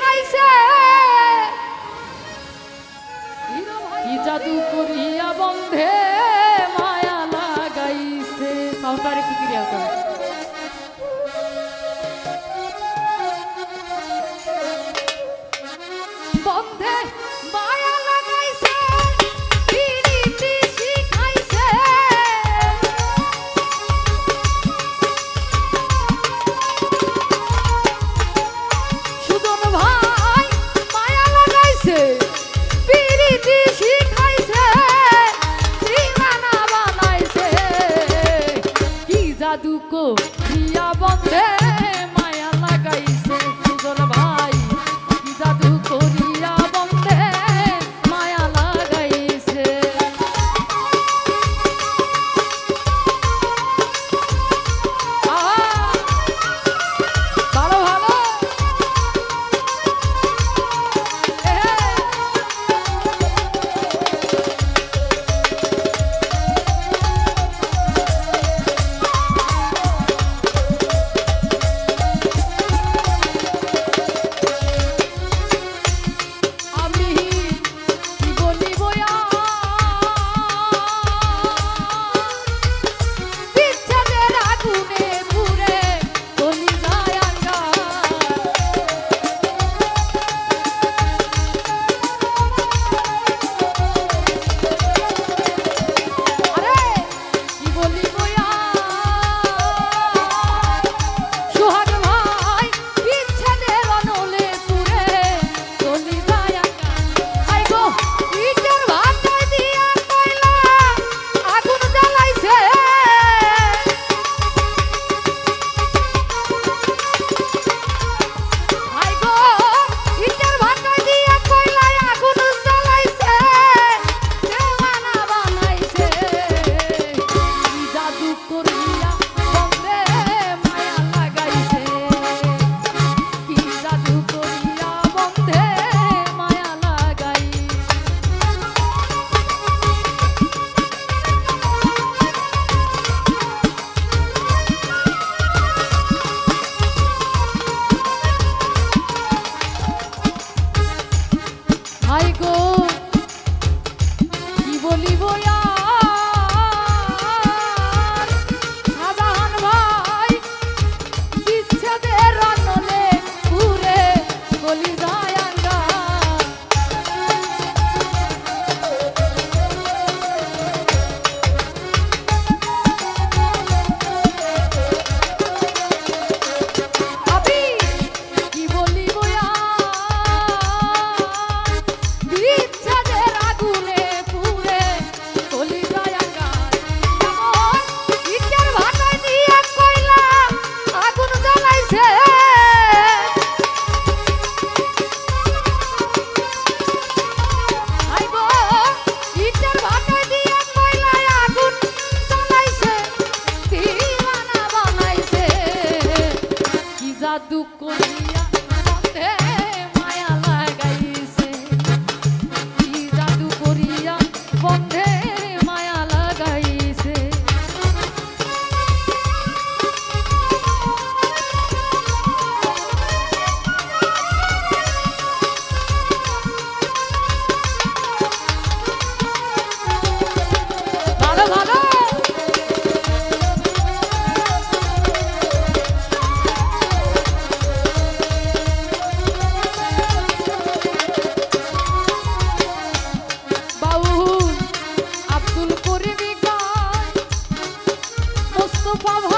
খাইছে কি জাদু করিয়া বন্ধে মায়া লাগাইছে? সাউন্ডারে কি ক্রিয়া করে। বন্ধে cool. club.